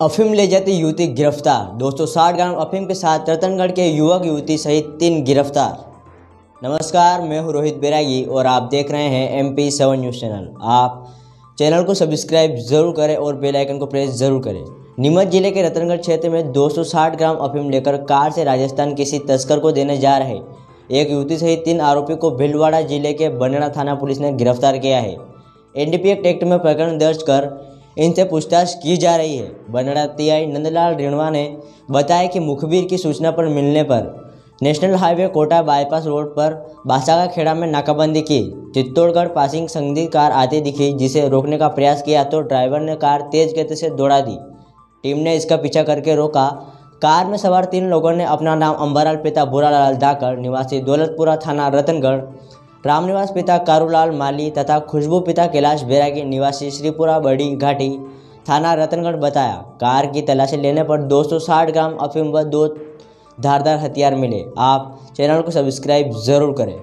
अफीम ले जाती युवती गिरफ़्तार। 260 ग्राम अफीम के साथ रतनगढ़ के युवक युवती सहित तीन गिरफ़्तार। नमस्कार, मैं हूँ रोहित बैरागी और आप देख रहे हैं M P seven news channel. आप चैनल को सब्सक्राइब ज़रूर करें और बेल आइकन को प्रेस ज़रूर करें। नीमच ज़िले के रतनगढ़ क्षेत्र में 260 ग्राम अफीम लेकर कार से राजस्थान किसी तस्कर को देने जा रहे। एक युवती सहित तीन आरोपी को भिलवाड़ा ज़िले के बनेड़ा थाना पुलिस ने गिरफ़्तार किया है। एनडीपीएस एक्ट में प्रकरण दर्ज कर इनसे पूछताछ की जा रही है। बनड़ा टीआई नंदलाल रिणवा ने बताया कि मुखबिर की सूचना पर मिलने पर national highway Kota bypass road पर बासागा खेड़ा में नाकाबंदी की। चित्तौड़गढ़ पासिंग संदिग्ध कार आती दिखी, जिसे रोकने का प्रयास किया तो ड्राइवर ने कार तेज गति से दौड़ा दी। टीम ने इसका पीछा करके रोका। कार में सवार तीन लोगों ने अपना नाम अंबालाल पिता बुरालाल दाकर, निवासी दौलतपुरा थाना रतनगढ़ रामनिवास पिता कारूलाल माली तथा खुशबू पिता कैलाश बैरागी निवासी श्रीपुरा बड़ी घाटी थाना रतनगढ़ बताया कार की तलाशी लेने पर 260 ग्राम अफीम व दो धारदार हथियार मिले आप चैनल को सब्सक्राइब ज़रूर करें